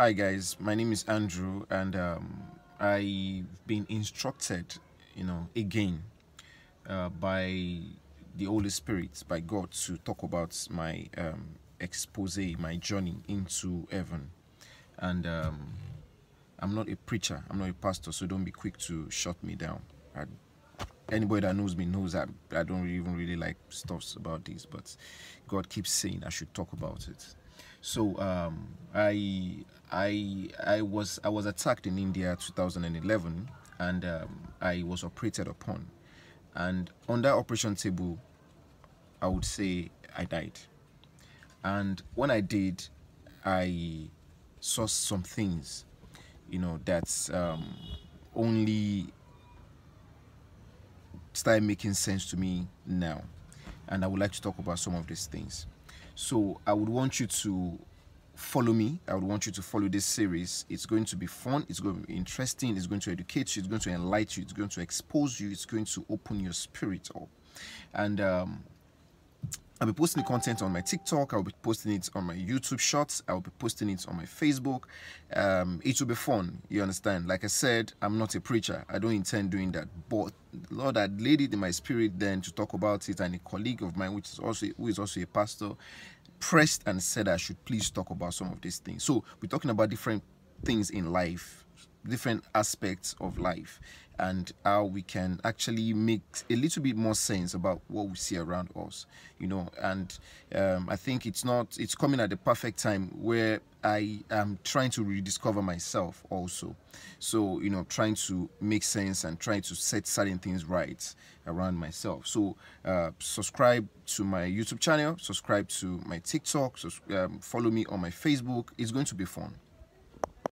Hi guys, my name is Andrew and um, I've been instructed, you know, again uh, by the Holy Spirit, by God to talk about my um, expose, my journey into heaven. And um, I'm not a preacher, I'm not a pastor, so don't be quick to shut me down. I, anybody that knows me knows that I don't even really like stuffs about this, but God keeps saying I should talk about it. So um, I I I was I was attacked in India 2011, and um, I was operated upon, and on that operation table, I would say I died. And when I did, I saw some things, you know, that's um, only started making sense to me now, and I would like to talk about some of these things. So I would want you to follow me. I would want you to follow this series. It's going to be fun. It's going to be interesting. It's going to educate you. It's going to enlighten you. It's going to expose you. It's going to open your spirit up. And um, I'll be posting the content on my TikTok. I'll be posting it on my YouTube Shorts. I'll be posting it on my Facebook. Um, it will be fun. You understand? Like I said, I'm not a preacher. I don't intend doing that. But Lord had laid it in my spirit then to talk about it. And a colleague of mine, which is also who is also a pastor, pressed and said I should please talk about some of these things. So we're talking about different things in life, different aspects of life and how we can actually make a little bit more sense about what we see around us you know? And um, i think it's not it's coming at the perfect time where i am trying to rediscover myself also. So you know trying to make sense and trying to set certain things right around myself. So uh, subscribe to my youtube channel subscribe to my tiktok um, follow me on my facebook. It's going to be fun